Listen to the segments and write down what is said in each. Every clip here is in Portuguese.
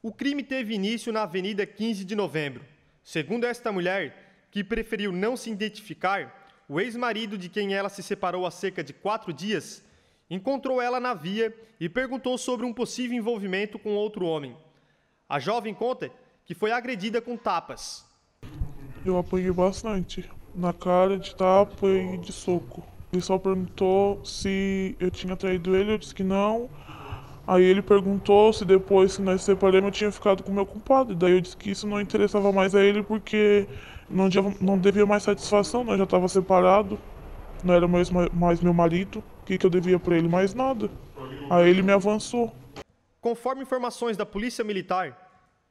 O crime teve início na Avenida 15 de Novembro. Segundo esta mulher, que preferiu não se identificar, o ex-marido de quem ela se separou há cerca de quatro dias encontrou ela na via e perguntou sobre um possível envolvimento com outro homem. A jovem conta que foi agredida com tapas. Eu apanhei bastante, na cara de tapa e de soco. Ele só perguntou se eu tinha traído ele, eu disse que não. Aí ele perguntou se depois que nós separamos eu tinha ficado com meu culpado. Daí eu disse que isso não interessava mais a ele porque não, não devia mais satisfação, nós já estava separado, não era mais, mais meu marido. O que, que eu devia para ele? Mais nada. Aí ele me avançou. Conforme informações da Polícia Militar,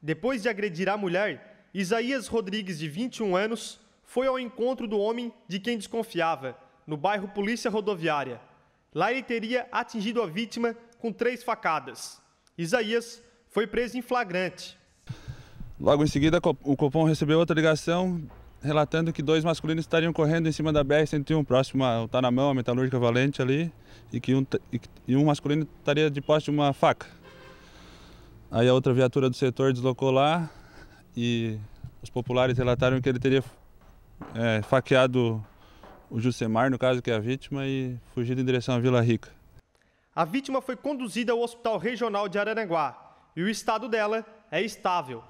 depois de agredir a mulher, Isaías Rodrigues, de 21 anos, foi ao encontro do homem de quem desconfiava, no bairro Polícia Rodoviária. Lá ele teria atingido a vítima com três facadas. Isaías foi preso em flagrante. Logo em seguida, o Copom recebeu outra ligação relatando que dois masculinos estariam correndo em cima da BR-101, próximo ao Tanamão, a metalúrgica Valente ali, e que um, e um masculino estaria de posse de uma faca. Aí a outra viatura do setor deslocou lá e os populares relataram que ele teria é, faqueado o Jusemar, no caso que é a vítima, e fugido em direção à Vila Rica. A vítima foi conduzida ao Hospital Regional de Araranguá e o estado dela é estável.